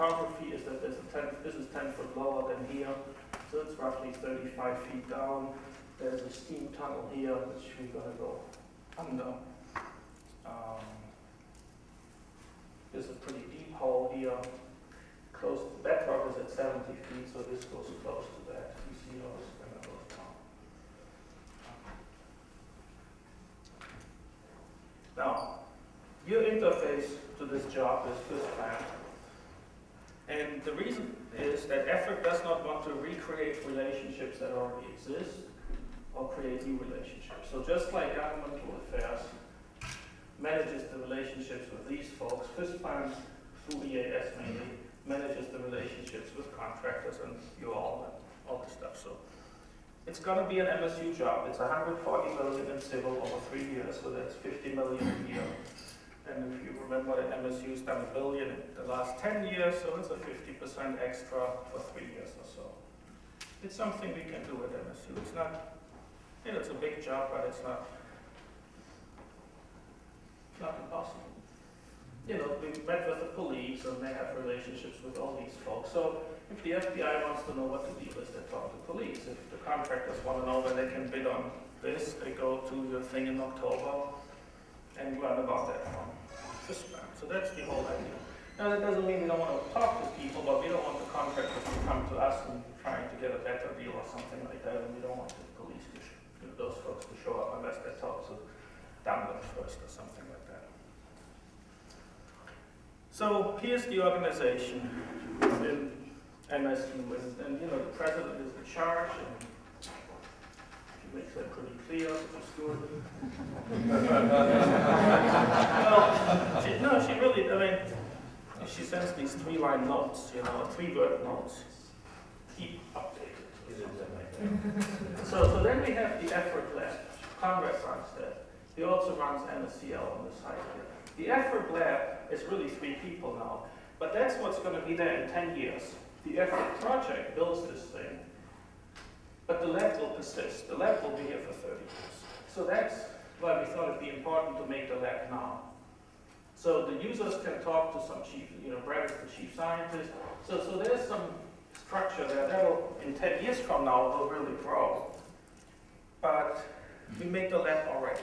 topography is that there's a 10, this is 10 foot lower than here, so it's roughly 35 feet down. There's a steam tunnel here, which we're gonna go under. Um, There's a pretty deep hole here, close, to the bedrock is at 70 feet, so this goes close to that. You see those, and it goes down. Now, your interface to this job is Physical Plant. The reason is that FRIB does not want to recreate relationships that already exist or create new relationships. So just like governmental affairs manages the relationships with these folks, Physical Plant, through EAS mainly, manages the relationships with contractors and you all and all the stuff. So it's going to be an MSU job. It's 140 million in civil over three years, so that's 50 million a year. And if you remember that MSU's done a billion in the last 10 years, so it's a 50% extra for three years or so. It's something we can do at MSU. It's not, you know, it's a big job, but it's not, not impossible. You know, we met with the police and they have relationships with all these folks. So if the FBI wants to know what to deal is, they talk to police. If the contractors want to know where they can bid on this, they go to your thing in October and learn about that So that's the whole idea. Now, that doesn't mean we don't want to talk to people, but we don't want the contractors to come to us and trying to get a better deal or something like that, and we don't want the police to, sh- those folks to show up unless they talk to Dunlop first or something like that. So here's the organization in MSU, and, and you know, the president is in charge, and makes that pretty clear, which is good. well, she, no, she really, I mean, she sends these three-line notes, you know, three-word notes. Keep updated. so, so then we have the FRIB lab. Konrad runs that. He also runs NSCL on the side here. The FRIB lab is really three people now, but that's what's going to be there in 10 years. The FRIB project builds this thing, but the lab will persist. The lab will be here for 30 years. So that's why we thought it'd be important to make the lab now. So the users can talk to some chief, you know, Brad is the chief scientist. So, so there's some structure there. That'll, in 10 years from now, will really grow. But we make the lab already.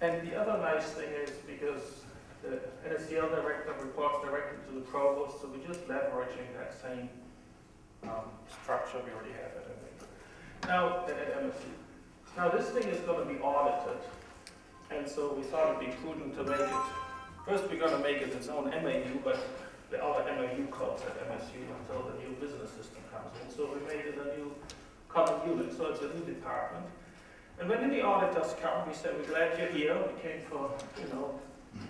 And the other nice thing is because the NSCL director reports directly to the provost, so we're just leveraging that same um, structure we already have at. Now. Now this thing is going to be audited, and so we thought it'd be prudent to make it First, we're going to make it its own MAU, but the other MAU codes at MSU until the new business system comes in. So we made it a new common unit, so it's a new department. And when the auditors come, we said, we're glad you're here. We came for, you know,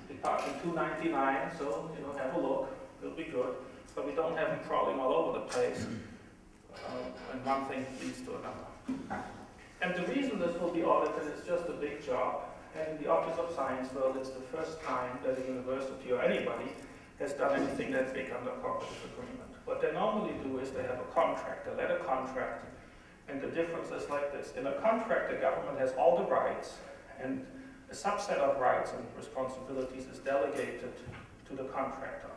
Department 299, so, you know, have a look. It'll be good. But we don't have them crawling all over the place. Uh, and one thing leads to another. And the reason this will be audited is just a big job and in the Office of Science World, it's the first time that a university or anybody has done anything that big under cooperative agreement. What they normally do is they have a contract, a letter contract, and the difference is like this. In a contract, the government has all the rights, and a subset of rights and responsibilities is delegated to the contractor.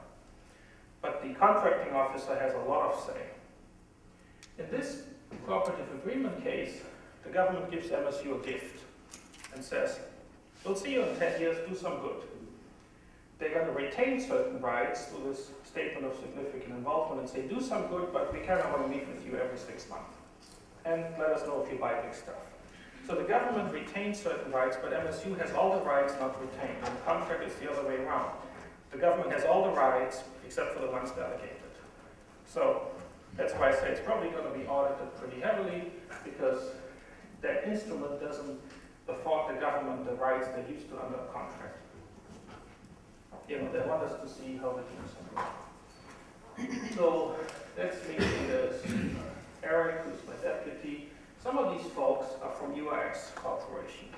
But the contracting officer has a lot of say. In this cooperative agreement case, the government gives MSU a gift and says, We'll see you in 10 years, do some good. They're going to retain certain rights through this statement of significant involvement and say, do some good, but we kind of want to meet with you every six months. And let us know if you buy big stuff. So the government retains certain rights, but MSU has all the rights not retained. And the contract is the other way around. The government has all the rights except for the ones delegated. So that's why I say it's probably going to be audited pretty heavily because that instrument doesn't afford the government the rights they used to under contract. You know, they want us to see how we do something. So next meeting is uh, Eric, who's my deputy. Some of these folks are from URS Corporation.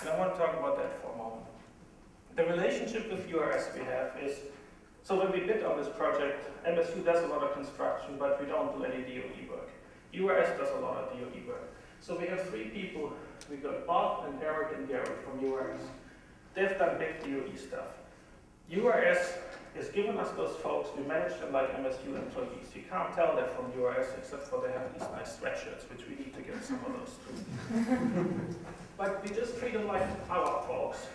And I want to talk about that for a moment. The relationship with URS we have is, so when we bid on this project, MSU does a lot of construction, but we don't do any DOE work. URS does a lot of DOE work. So we have three people We've got Bob and Eric and Gary from URS. They've done big DOE stuff. URS has given us those folks, we manage them like MSU employees. You can't tell they're from URS except for they have these nice sweatshirts, which we need to get some of those too. but we just treat them like our folks,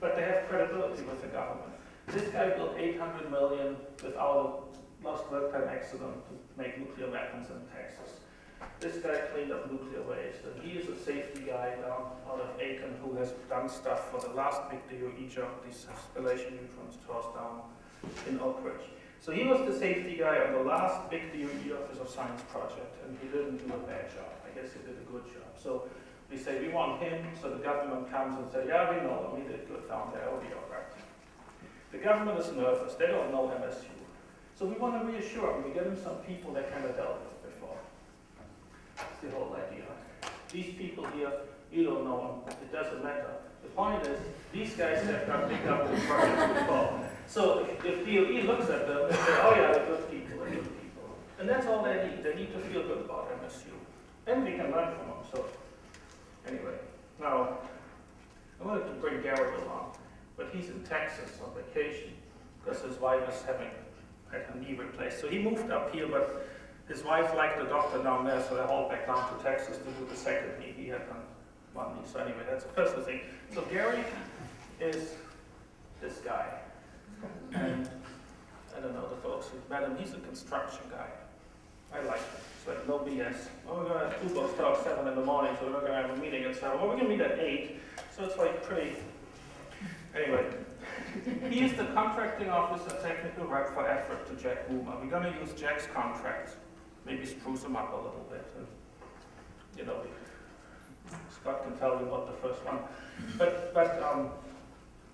but they have credibility with the government. This guy built 800 million without a lost work time accident to make nuclear weapons in Texas. This guy cleaned up nuclear waste, and he is a safety guy down out of Aiken who has done stuff for the last big DOE job, these Spallation Neutron Source down in Oak Ridge. So he was the safety guy on the last big DOE Office of Science project, and he didn't do a bad job. I guess he did a good job. So we say we want him, so the government comes and says, yeah, we know him, he did good down there, it'll be all right. The government is nervous, they don't know MSU. So we want to reassure them, we get them some people that kind of dealt with before. That's the whole idea. These people here, you don't know them, it doesn't matter. The point is, these guys have done big government projects before. So if, if DOE looks at them, they say, oh yeah, they're good people, they're good people. And that's all they need. They need to feel good about MSU. And we can learn from them. So anyway, now, I wanted to bring Gary along, but he's in Texas on vacation because his wife is having had her knee replaced. So he moved up here, but his wife liked the doctor down there, so they hauled back down to Texas to do the second knee. He had done one knee. So anyway, that's the personal thing. So Gary is this guy. And I don't know the folks who've met him. He's a construction guy. I like him. It's like no BS. Oh, we're to have two books 7 in the morning, so we're not going to have a meeting at 7. Well, we're going to meet at 8. So it's like pretty. Anyway, he is the contracting officer technical rep for FRIB to Jack Boomer. We're going to use Jack's contracts maybe spruce him up a little bit. And, you know, Scott can tell you about the first one. But, but um,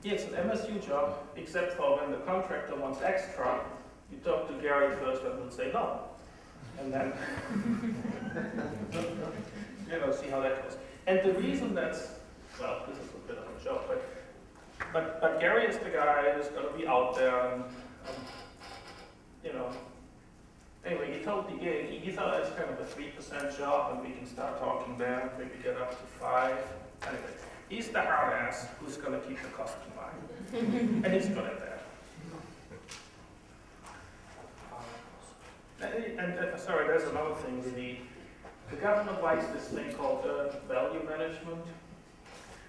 yeah, it's an MSU job, except for when the contractor wants extra, you talk to Gary first and he'll say no. And then, you know, see how that goes. And the reason that's, well, this is a bit of a joke, but, but, but Gary is the guy who's going to be out there and, um, you know, Anyway, he told the gig, he thought it's kind of a 3% job and we can start talking there, maybe get up to 5 Anyway, he's the hard ass who's going to keep the cost in mind. and he's good at that. And, and uh, sorry, there's another thing we need. The government likes this thing called uh, value management.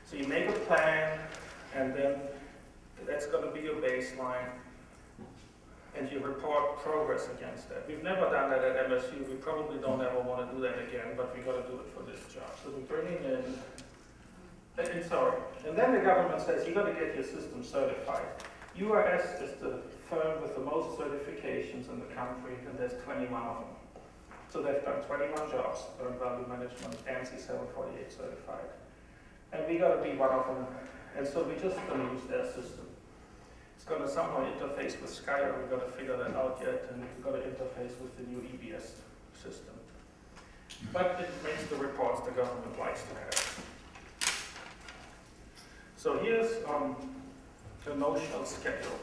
So you make a plan, and then that's going to be your baseline and you report progress against that. We've never done that at MSU. We probably don't ever want to do that again, but we've got to do it for this job. So we're bringing in, and, sorry, and then the government says you've got to get your system certified. URS is the firm with the most certifications in the country, and there's 21 of them. So they've done 21 jobs, earned value management, ANSI 748 certified. And we got to be one of them. And so we just to use their system It's going to somehow interface with Skyr. We've got to figure that out yet, and we've got to interface with the new EBS system. But it makes the reports the government likes to have. So here's um, the notional schedule.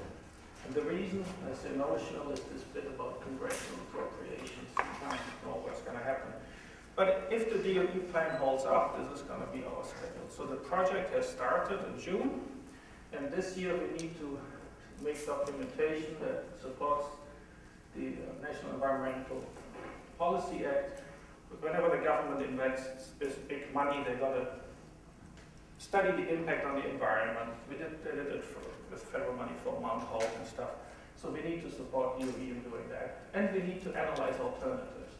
And the reason I say notional is this bit about congressional appropriations. You can't know what's going to happen. But if the DOE plan holds up, this is going to be our schedule. So the project has started in June, and this year we need to make documentation that supports the National Environmental Policy Act. But whenever the government invests this big money, they got to study the impact on the environment. We did, did it for, with federal money for Mount Hope and stuff. So we need to support DOE in doing that. And we need to analyze alternatives.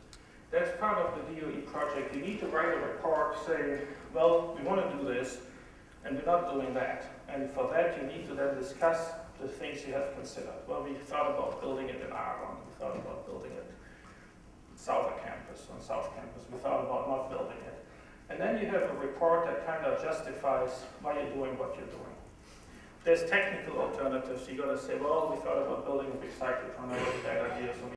That's part of the DOE project. You need to write a report saying, well, we want to do this, and we're not doing that. And for that, you need to then discuss the things you have considered. Well, we thought about building it in Ireland. We thought about building it south campus, on South Campus. We thought about not building it. And then you have a report that kind of justifies why you're doing what you're doing. There's technical alternatives. You've got to say, well, we thought about building a big cyclotron. That was idea, so